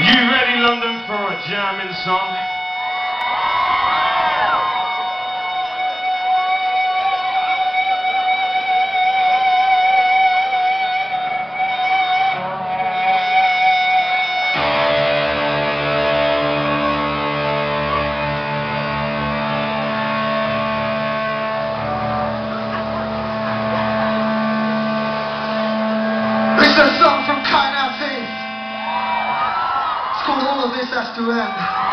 You ready, London, for a jamming song? has to end.